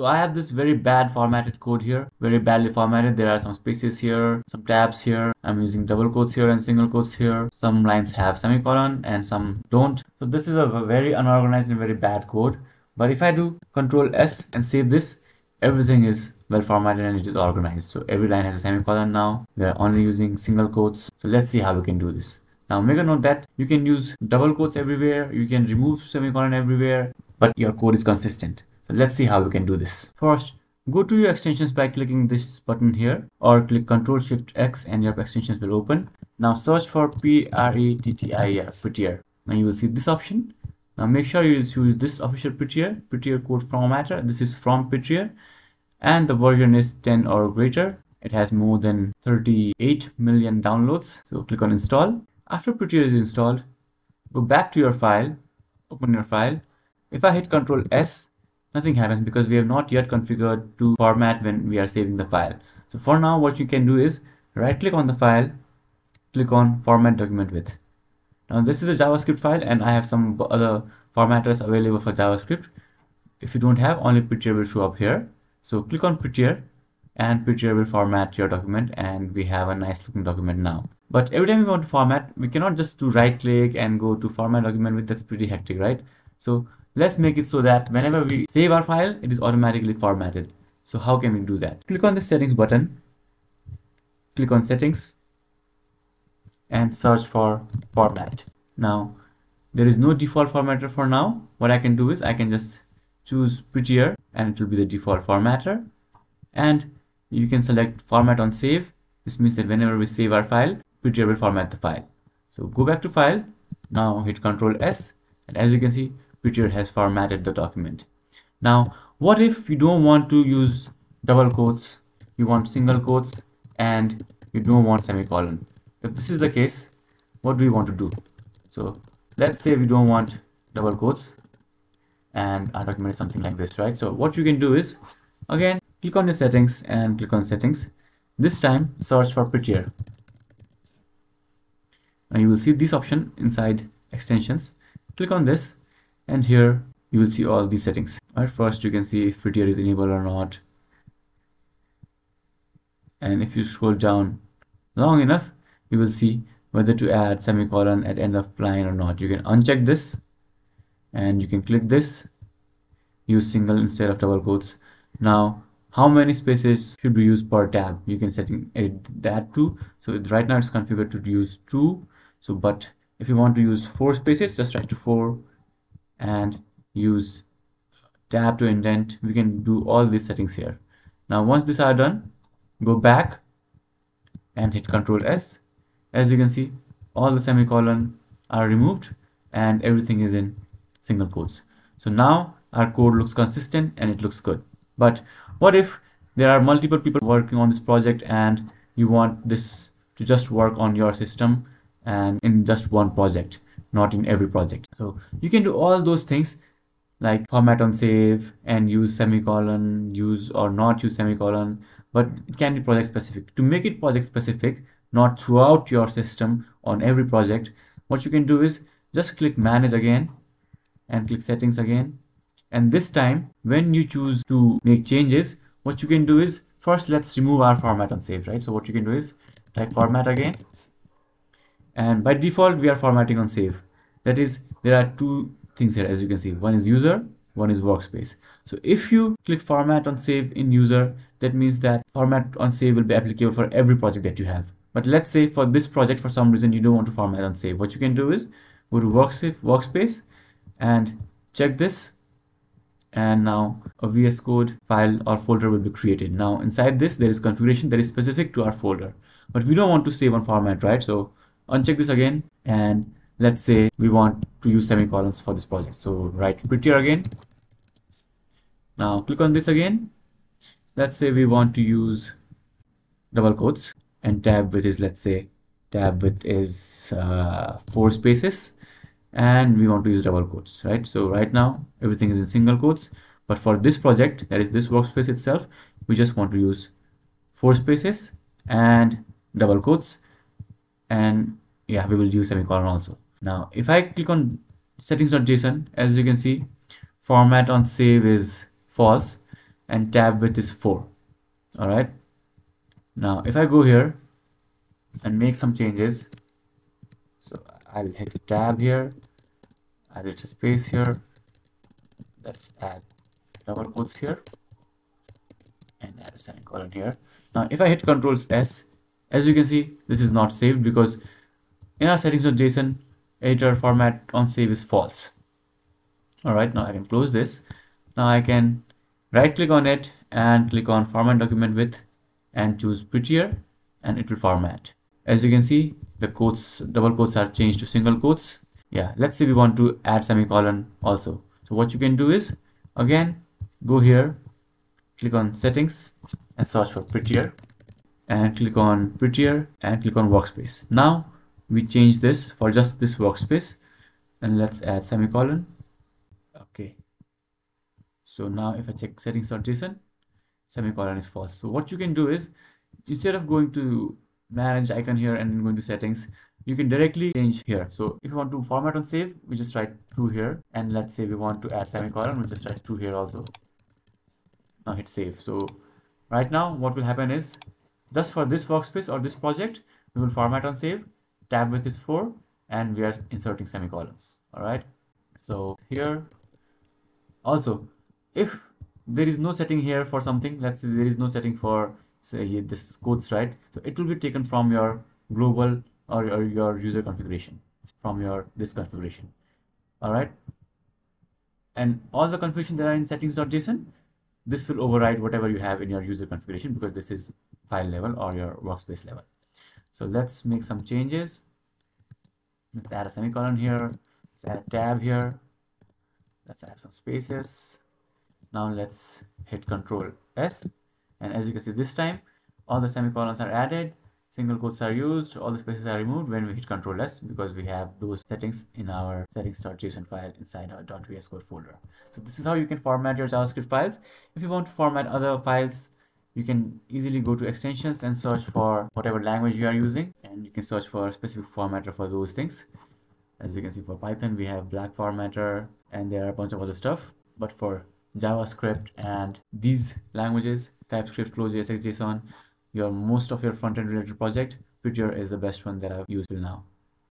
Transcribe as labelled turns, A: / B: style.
A: So I have this very bad formatted code here, very badly formatted. There are some spaces here, some tabs here. I'm using double quotes here and single quotes here. Some lines have semicolon and some don't. So this is a very unorganized and very bad code. But if I do control S and save this, everything is well formatted and it is organized. So every line has a semicolon now. We are only using single quotes. So let's see how we can do this. Now make a note that you can use double quotes everywhere. You can remove semicolon everywhere, but your code is consistent. Let's see how we can do this. First, go to your extensions by clicking this button here or click Ctrl Shift X and your extensions will open. Now search for P-R-E-T-T-I-E-R, Prettier. Now you will see this option. Now make sure you use this official Prettier, Prettier code formatter. This is from Prettier and the version is 10 or greater. It has more than 38 million downloads. So click on install. After Prettier is installed, go back to your file, open your file. If I hit Ctrl S, nothing happens because we have not yet configured to format when we are saving the file. So for now, what you can do is right click on the file, click on format document with. Now this is a JavaScript file and I have some other formatters available for JavaScript. If you don't have, only Prettier will show up here. So click on Prettier and Prettier will format your document and we have a nice looking document now. But every time we want to format, we cannot just do right click and go to format document with that's pretty hectic, right? So let's make it so that whenever we save our file it is automatically formatted. So how can we do that? Click on the settings button. Click on settings and search for format. Now there is no default formatter for now. What i can do is i can just choose prettier and it will be the default formatter. And you can select format on save. This means that whenever we save our file prettier will format the file. So go back to file. Now hit ctrl s. And as you can see Prettier has formatted the document. Now, what if you don't want to use double quotes, you want single quotes, and you don't want semicolon? If this is the case, what do we want to do? So let's say we don't want double quotes, and our document is something like this, right? So what you can do is, again, click on your settings and click on settings. This time, search for Prettier. Now you will see this option inside extensions. Click on this and here you will see all these settings. At first you can see if prettier is enabled or not. And if you scroll down long enough you will see whether to add semicolon at end of line or not. You can uncheck this and you can click this use single instead of double quotes. Now how many spaces should we use per tab? You can setting edit that too. So right now it's configured to use two. So but if you want to use four spaces just write to four and use tab to indent. We can do all these settings here. Now once these are done go back and hit ctrl s. As you can see all the semicolon are removed and everything is in single quotes. So now our code looks consistent and it looks good. But what if there are multiple people working on this project and you want this to just work on your system and in just one project not in every project. So you can do all those things like format on save and use semicolon, use or not use semicolon, but it can be project specific. To make it project specific, not throughout your system on every project, what you can do is just click manage again and click settings again. And this time when you choose to make changes, what you can do is first let's remove our format on save, right? So what you can do is type format again and by default we are formatting on save that is there are two things here as you can see. One is user one is workspace. So if you click format on save in user that means that format on save will be applicable for every project that you have. But let's say for this project for some reason you don't want to format on save what you can do is go to workspace workspace and check this. And now a VS Code file or folder will be created. Now inside this there is configuration that is specific to our folder. But we don't want to save on format right? So uncheck this again and let's say we want to use semicolons for this project. So write prettier again. Now click on this again. Let's say we want to use double quotes and tab width is let's say tab width is uh, four spaces and we want to use double quotes right? So right now everything is in single quotes but for this project that is this workspace itself we just want to use four spaces and double quotes and yeah we will use semicolon also. Now if i click on settings.json as you can see format on save is false and tab width is 4 all right now if I go here and make some changes so I'll hit tab here add a space here. Let's add double quotes here and add a semicolon here. Now if I hit controls S as you can see this is not saved because in our settings.json editor format on save is false. All right now I can close this. Now I can right click on it and click on format document with and choose prettier and it will format. As you can see the quotes double quotes are changed to single quotes. Yeah let's say we want to add semicolon also. So what you can do is again go here click on settings and search for prettier and click on prettier and click on workspace. Now we change this for just this workspace and let's add semicolon. Okay. So now if i check settings.json semicolon is false. So what you can do is instead of going to manage icon here and going to settings you can directly change here. So if you want to format on save we just write true here. And let's say we want to add semicolon we just write true here also. Now hit save. So right now what will happen is just for this workspace or this project we will format on save tab width is 4 and we are inserting semicolons all right? So here also if there is no setting here for something let's say there is no setting for say this quotes right? So it will be taken from your global or your, your user configuration from your this configuration all right? And all the configuration that are in settings.json this will override whatever you have in your user configuration because this is file level or your workspace level so let's make some changes. Let's add a semicolon here. Let's add a tab here. Let's add some spaces. Now let's hit control s. And as you can see this time all the semicolons are added. Single quotes are used. All the spaces are removed when we hit control s because we have those settings in our settings.json file inside our .vscode folder. So this is how you can format your javascript files. If you want to format other files you can easily go to extensions and search for whatever language you are using and you can search for a specific formatter for those things. As you can see for python we have black formatter and there are a bunch of other stuff. But for javascript and these languages typescript Flow JSX JSON your most of your front-end related project prettier is the best one that i've used till now